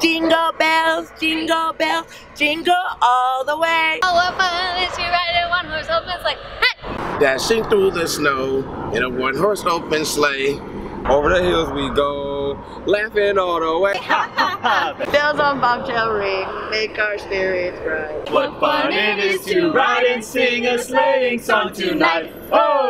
Jingle bells, jingle bells, jingle all the way. Oh, what fun is to ride in one horse open sleigh. Hey! Dashing through the snow in a one horse open sleigh. Over the hills we go, laughing all the way. Bells on bobtail ring, make our spirits bright. What fun it is to ride and sing a sleighing song tonight. Oh!